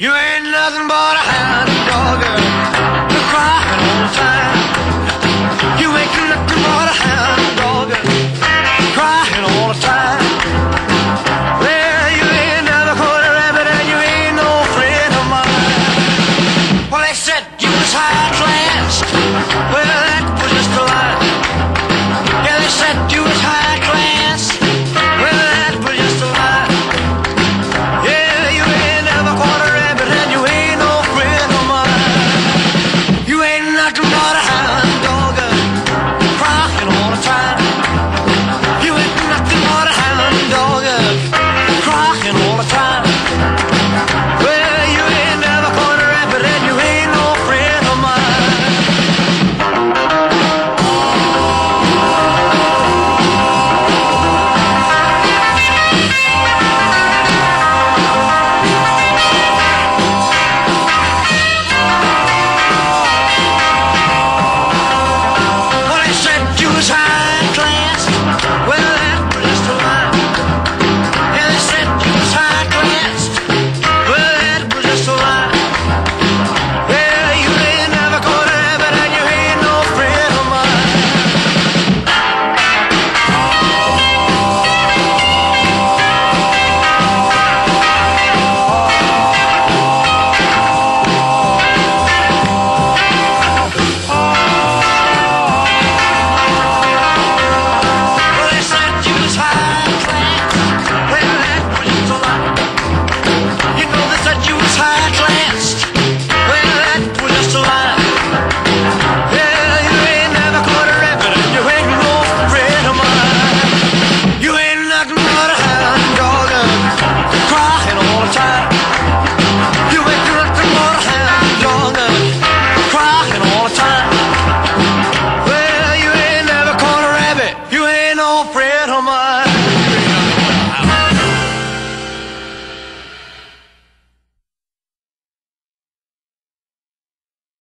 You ain't nothing but a hound dog, you're crying all the time. You ain't nothing but a hound dog, you're crying all the time. Well, you ain't never caught a rabbit and you ain't no friend of mine. Well, they said you was high.